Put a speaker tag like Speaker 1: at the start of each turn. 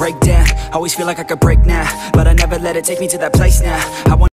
Speaker 1: I don't wanna break down. Always feel like I could break now, but I never let it take me to that place now. I want